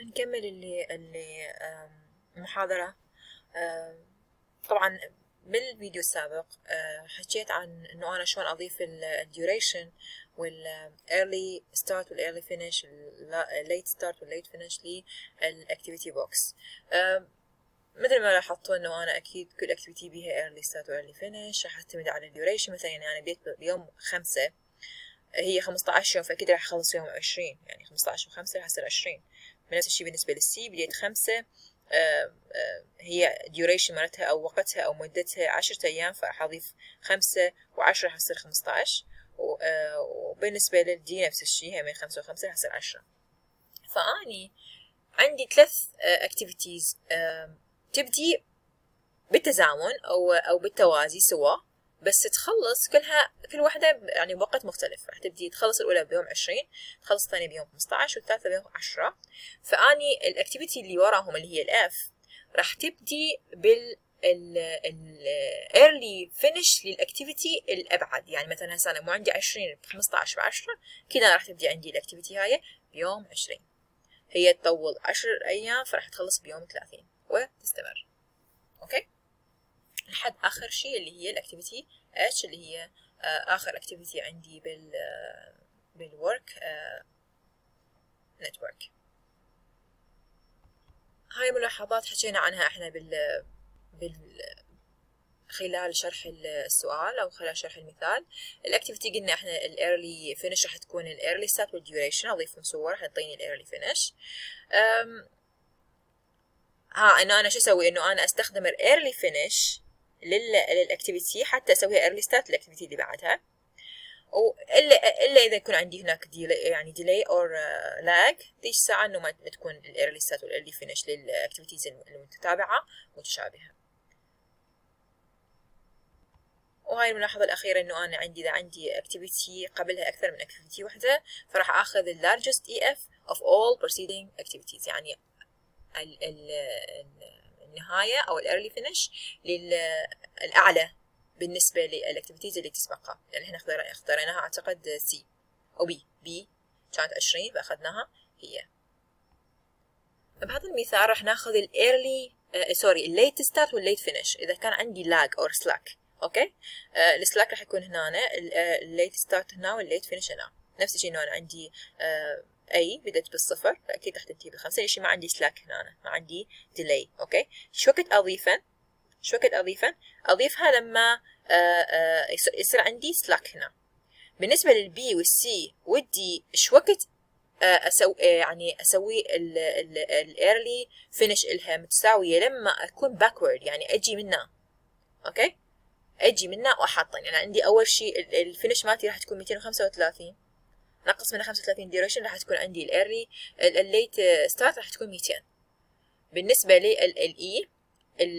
نكمل اللي اللي المحاضرة طبعا بالفيديو السابق آه، حكيت عن إنه أنا شلون أضيف الديوريشن والايرلي ستارت والايرلي فينش الليت ستارت والليت فينش للاكتيفيتي بوكس مثل ما لاحظتوا إنه أنا أكيد كل activity بيها early start و early finish راح أعتمد على ال duration مثلا يعني أنا بديت بيوم خمسة هي 15 يوم فأكيد راح أخلص يوم 20 يعني 15 و5 راح يصير 20 نفس الشيء بالنسبة لل C بديت خمسة آه، آه، هي duration مالتها أو وقتها أو مدتها عشرة أيام فراح أضيف خمسة وعشرة راح تصير خمسطعش وبالنسبة لل D نفس الشيء هي من خمسة وخمسة راح تصير عشرة. فأني عندي ثلاث activities تبدي بالتزامن أو أو بالتوازي سوا. بس تخلص كلها كل واحدة يعني بوقت مختلف. راح تبدي تخلص الأولى بيوم عشرين تخلص الثانية بيوم 15 والثالثة بيوم عشرة. فأني ال activity اللي وراهم اللي هي ال F راح تبدي بال ال early finish لل activity الأبعد. يعني مثلا هسه أنا مو عندي 20 ب 15 ب 10 كذا راح تبدي عندي ال activity هاي بيوم 20 هي تطول 10 أيام فراح تخلص بيوم 30 وتستمر. Okay؟ لحد آخر شيء اللي هي ال activity H اللي هي آه، آخر activity عندي بال بال work network هاي ملاحظات حكينا عنها إحنا بال بال خلال شرح السؤال أو خلال شرح المثال. ال activity قلنا إحنا ال early finish راح تكون ال early start وال duration اضيفهم سوا راح تعطيني ال early finish ها إنه أنا شو أسوي؟ إنه أنا أستخدم ال early finish لل activity حتى أسويها early start لل activity اللي بعدها. الا إلا إذا يكون عندي هناك delay يعني delay or lag ذي الساعة إنه ما تكون ال early start وال early finish لل activities المتتابعة متشابهة. وهاي الملاحظة الأخيرة إنه أنا عندي إذا عندي activity قبلها أكثر من activity واحدة فراح آخذ ال largest EF of all preceding activities يعني ال ال النهاية أو ال early finish للأعلى بالنسبة لل activities اللي تسبقها. يعني إحنا اختاريناها أعتقد C أو B. B كانت 20 فأخذناها هي. بهذا المثال راح ناخذ ال early سوري ال late start وال late finish. إذا كان عندي lag أو slack okay؟ آه ال slack راح يكون هنا ال late start هنا وال late finish هنا. نفس الشيء إنه أنا عندي آه A بدأت بالصفر. فاكيد راح تنتهي بالخمسة. شيء ما عندي slack هنا ما عندي delay okay؟ شو وقت أضيفه؟ شو وقت أضيفه؟ أضيفها لما آه آه يصير عندي slack هنا. بالنسبة لل B وال C و D شو وقت أسوي يعني أسوي ال early finish إلها متساوية لما أكون backward يعني أجي منها. Okay؟ أجي منها وأحطن. يعني عندي أول شيء ال finish مالتي راح تكون 235 نقص منها 35 duration راح تكون عندي ال early ال late start راح تكون 200 بالنسبة لل E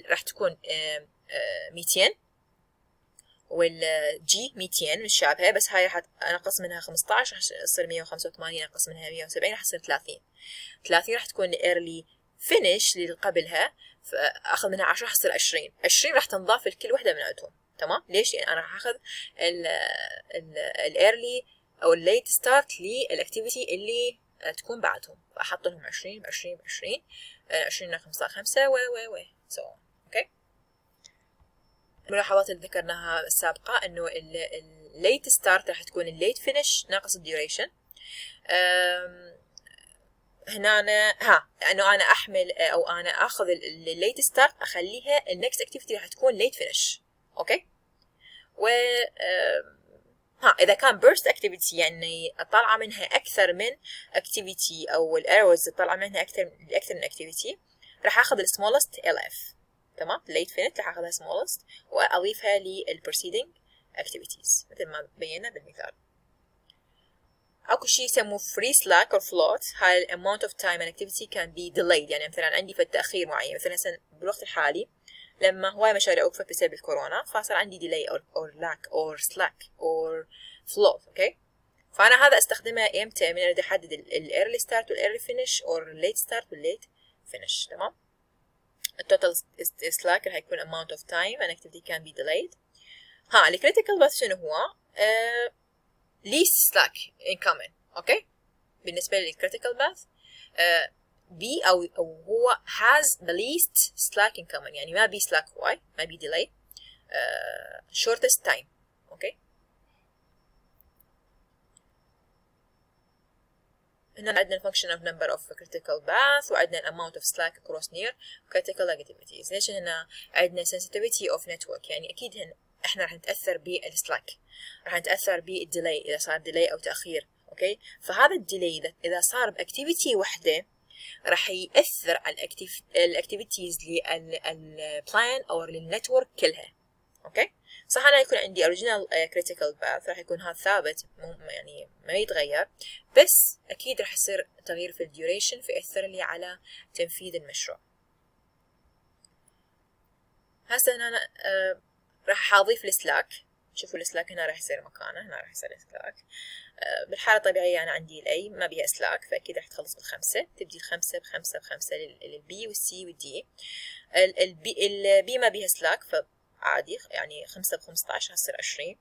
راح تكون 200 وال G 200 متشابهة بس هاي راح انقص منها 15 راح تصير 185 انقص منها 170 راح تصير 30 30 راح تكون ال early finish اللي قبلها فاخذ منها 10 راح تصير 20 20 راح تنضاف لكل وحدة من عندهم. تمام؟ ليش؟ لأن أنا راح أخذ ال early أو ال late start لل activity اللي تكون بعدهم فأحط لهم 20 ب 20 ب 20 20 ناقص 5 5 و و و so okay الملاحظات اللي ذكرناها السابقة إنه ال late start راح تكون ال late finish ناقص ال duration هنا أنا ها إنه أنا أحمل أو أنا آخذ ال late start أخليها ال next activity راح تكون late finish okay و ها إذا كان burst activity يعني طالعه منها أكثر من activity أو ال arrows طالعه منها أكثر أكثر من activity راح آخذ ال smallest LF تمام؟ late finish راح آخذها smallest واضيفها لل preceding activities مثل ما بينا بالمثال. أكو شيء يسموه free slack or float. هاي ال amount of time an activity can be delayed. يعني مثلا عندي في التأخير معين مثلا بالوقت الحالي لما هواي مشاريع وقفت بسبب الكورونا فصار عندي delay or, or lack or slack or float okay فأنا هذا أستخدمه إمتى من اريد أحدد ال early start وال early finish or late start وال late finish تمام؟ ال total slack راح يكون amount of time an activity can be delayed. ها ال critical path شنو هو؟ uh, least slack in common okay بالنسبة لل critical path بي أو أو هو has the least slack in common يعني ما بي slack هواي ما بي delay. uh, shortest time. okay okay. هنا عندنا function of number of critical path وعندنا amount of slack across near critical activities ليش هنا عندنا sensitivity of network يعني أكيد هن إحنا راح نتأثر بال slack راح نتأثر بال delay إذا صار delay أو تأخير. okay فهذا ال delay إذا صار ب activity واحدة راح يأثر على ال activities لل plan أو لل network كلها. okay صح أنا يكون عندي original critical path راح يكون هذا ثابت يعني ما يتغير. بس أكيد راح يصير تغيير في ال duration فيأثر لي على تنفيذ المشروع. هسه أنا أه راح أضيف ال slack. شوفوا ال slack هنا راح يصير مكانه هنا راح يصير slack أه بالحالة الطبيعية أنا عندي ال A ما بيها slack فأكيد راح تخلص بالخمسة. تبدي الخمسة بخمسة بخمسة للبي والسي والدي البي البي ما بيها slack ف عادي يعني خمسة بخمسطعش هصير عشرين.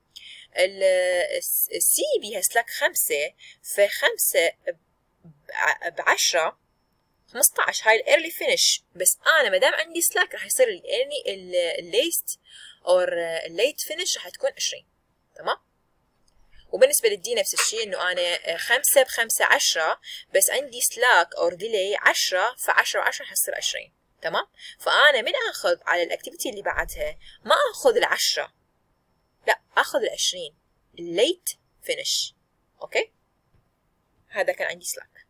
ال C بيها slack خمسة فخمسة بعشرة خمسطعش هاي ال early finish بس أنا مادام عندي slack راح يصير ال early ال latest أو ال late finish راح تكون عشرين. تمام؟ وبالنسبة لل D نفس الشيء إنه أنا خمسة بخمسة عشرة بس عندي slack أو delay عشرة فعشرة وعشرة حتصير عشرين. تمام؟ فأنا من آخذ على ال activity اللي بعدها ما آخذ العشرة. لا آخذ العشرين. ال late finish okay؟ هذا كان عندي slack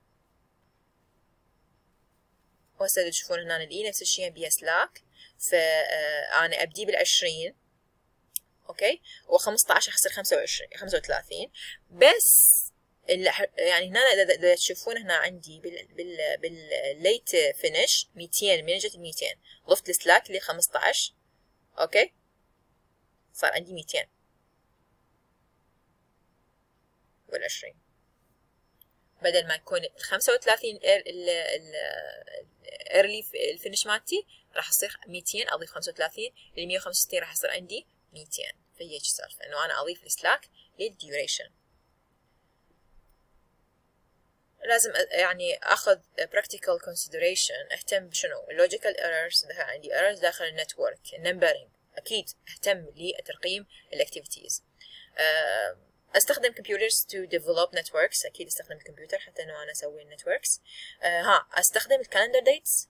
وهسه تشوفون هنا ال E نفس الشيء بيها slack فانا أبدي بالعشرين. okay؟ و15 حصير 25 35 بس يعني هنا اذا تشوفون هنا عندي بال بال بال late finish 200 من اجت 200 ضفت ال slack اللي 15 okay؟ صار عندي 200 وال20 بدل ما يكون ال 35 ال early ال finish مالتي راح يصير 200 أضيف 35 ال 165 راح يصير عندي 200 فهي هيك السالفه إنه أنا أضيف ال slack لل duration لازم يعني أخذ practical consideration أهتم بشنو؟ logical errors دخل عندي errors داخل ال network. numbering أكيد أهتم لترقيم ال activities. أستخدم computers to develop networks. أكيد أستخدم الكمبيوتر حتى إنه أنا أسوي ال networks ها أستخدم ال calendar dates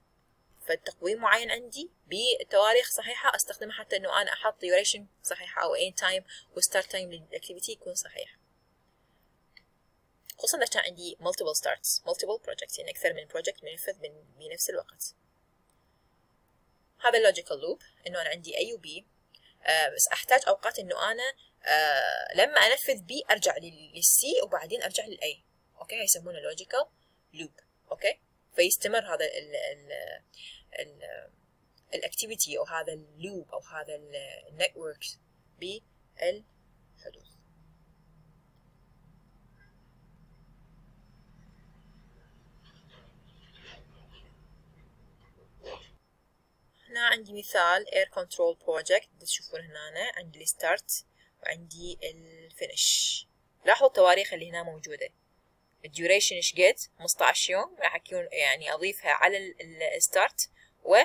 فالتقويم معين عندي بتواريخ صحيحة أستخدمها حتى إنه أنا أحط duration صحيحة أو end time و start time لل activity يكون صحيح. خصوصا إذا كان عندي multiple starts multiple projects يعني أكثر من project بينفذ بنفس الوقت. هذا ال logical loop إنه أنا عندي A و B. آه بس أحتاج أوقات إنه أنا آه لما أنفذ B أرجع لل C وبعدين أرجع لل A okay؟ يسمونه logical loop okay؟ فيستمر هذا ال ال ال ال activity أو هذا ال loop أو هذا ال network بالحدوث. هنا عندي مثال air control project. تشوفون هنا عندي ال start وعندي ال finish لاحظوا التواريخ اللي هنا موجودة. ال duration إيش قد؟ 15 يوم راح يكون يعني أضيفها على ال start و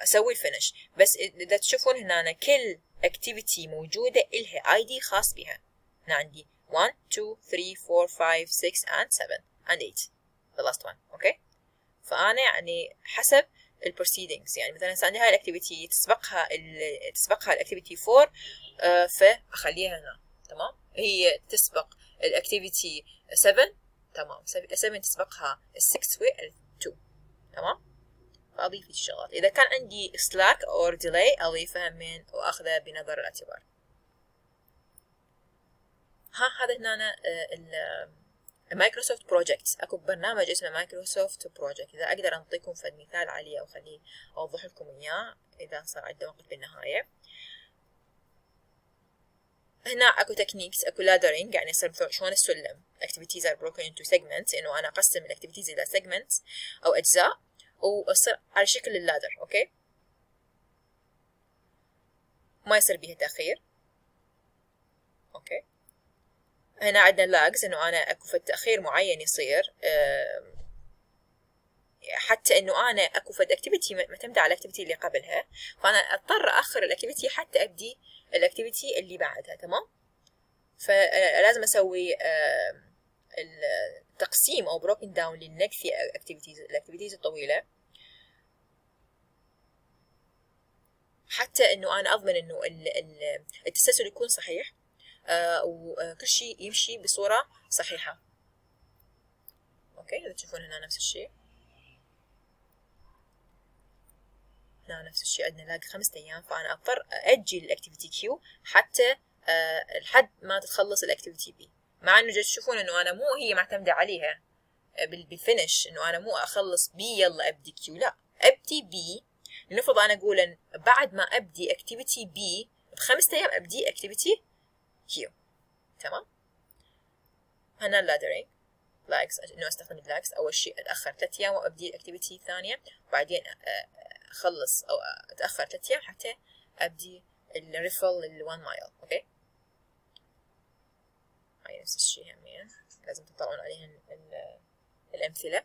أسوي ال finish. بس اذا تشوفون هنا كل activity موجودة إلها ID خاص بها. هنا عندي 1 2 3 4 5 6 and 7 and 8 the last one. okay okay? فأنا يعني حسب ال proceedings يعني مثلا عندي هاي ال activity تسبقها تسبقها ال activity 4 آه فأخليها هنا. تمام؟ هي تسبق. ال activity 7 تمام. 7 تسبقها ال 6 وال 2 تمام فاضيف الشغلات إذا كان عندي slack أو delay اضيفها من واخذها بنظر الاعتبار. ها هذا هنا آه Microsoft Project أكو برنامج اسمه Microsoft Project إذا أقدر أنطيكم فد مثال عليه أو خليه اوضح لكم إياه إذا صار عندنا وقت بالنهاية. هنا أكو techniques أكو laddering يعني يصير شلون السلم. activities are broken into segments إنه أنا أقسم ال activities إلى segments أو أجزاء ويصير على شكل ال ladder okay؟ ما يصير بيها تأخير. okay؟ هنا عندنا lags إنه أنا أكو في تاخير معين يصير حتى إنه أنا أكو فد activity معتمدة على ال activity اللي قبلها فأنا أضطر اخر ال activity حتى أبدي ال activity اللي بعدها تمام؟ فلازم أسوي التقسيم أو broken down لل lengthy activities ال activities الطويلة. حتى إنه أنا أضمن إنه التسلسل يكون صحيح آه، وكل شيء يمشي بصورة صحيحة. okay؟ إذا تشوفون هنا نفس الشيء. هنا نفس الشيء عندنا lag خمسة أيام فأنا أضطر أجل ال activity Q حتى أه لحد ما تتخلص ال activity P. مع إنه تشوفون إنه أنا مو هي معتمدة عليها آه، بال finish إنه أنا مو أخلص P يلا أبدي Q لا. أبدي P لنفرض أنا أقول إن بعد ما أبدي أكتيفيتي بي بخمسة أيام أبدي أكتيفيتي كيو. تمام؟ هنا اللادرينج لايكس إنه أستخدم اللايكس أول شيء أتأخر ثلاث أيام وأبدي الاكتيفيتي الثانية وبعدين أخلص أو أتأخر ثلاث أيام حتى أبدي الريفل لل 1 مايل أوكي؟ هاي نفس الشيء همين لازم تطلعون عليها الأمثلة.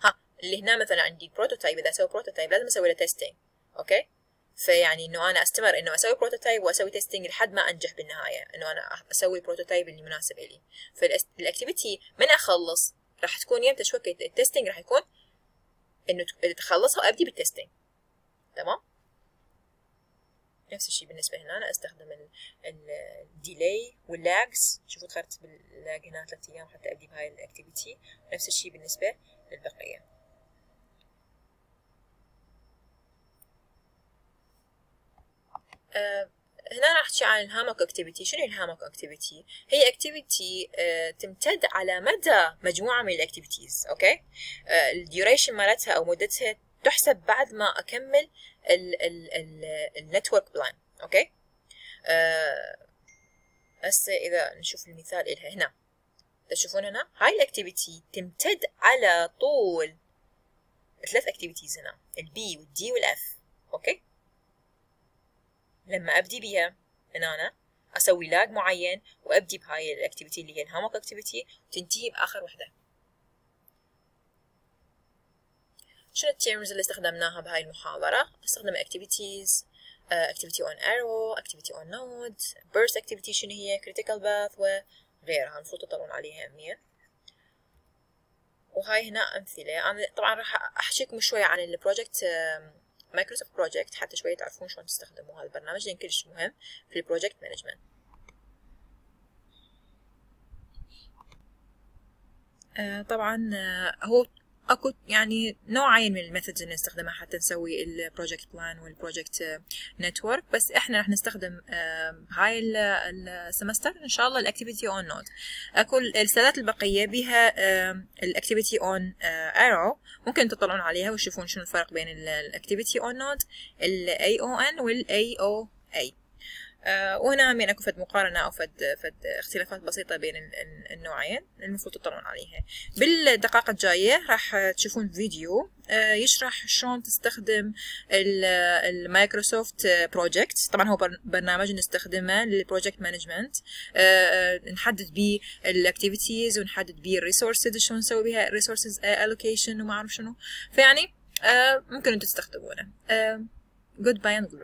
ها اللي هنا مثلا عندي prototype إذا أسوي prototype لازم أسوي له testing okay؟ فيعني إنه أنا أستمر إنه أسوي prototype وأسوي testing لحد ما أنجح بالنهاية إنه أنا أسوي prototype اللي مناسب لي. فال activity من أخلص راح تكون يمتى شوي ال testing راح يكون إنه تخلصها وابدي بال testing تمام؟ نفس الشيء بالنسبة هنا أنا أستخدم ال delay وال lags شوفوا دخلت بال lag هنا ثلاث أيام حتى أبدي بهاي ال activity نفس الشيء بالنسبة للبقية. آه، هنا راح تحكي عن ال hammock activity شنو ال hammock activity هي activity آه، تمتد على مدى مجموعة من ال activities okay؟ ال duration مالتها أو مدتها تحسب بعد ما أكمل ال network plan okay؟ هسه إذا نشوف المثال إلها هنا. تشوفون هنا هاي ال activity تمتد على طول. ثلاث activities هنا ال B وال D وال F okay؟ لما أبدي بيها هنا أنا أسوي lag معين وأبدي بهاي ال activity اللي هي ال hammock activity وتنتهي بآخر وحدة. شنو ال terms اللي استخدمناها بهاي المحاضرة؟ استخدم activities uh, activity on arrow activity on node burst شنو هي؟ critical path وغيرها المفروض تطلعون عليها أهمية وهاي هنا أمثلة. أنا طبعا راح أحكيكم شوية عن ال project Microsoft Project حتى شوية تعرفون شلون تستخدموا هذا البرنامج لأن كلش مهم في ال project management آه طبعا آه هو أكو يعني نوعين من ال methods اللي نستخدمها حتى نسوي ال project plan وال project network بس إحنا راح نستخدم هاي ال semester إن شاء الله ال activity on node أكو السنوات البقية بها ال activity on arrow ممكن تطلعون عليها وتشوفون شنو الفرق بين ال activity on node ال AON وال AOA آه، وهنا همين اكو فد مقارنة أو فد فد اختلافات بسيطة بين النوعين المفروض تطلعون عليها. بالدقائق الجاية راح تشوفون فيديو آه، يشرح شلون تستخدم ال Microsoft Project طبعا هو برنامج نستخدمه لل project management آه، نحدد بيه ال activities ونحدد بيه ال resources شلون نسوي بها ال resources allocation وما أعرف شنو. فيعني ممكن أنتم تستخدمونه. goodbye and good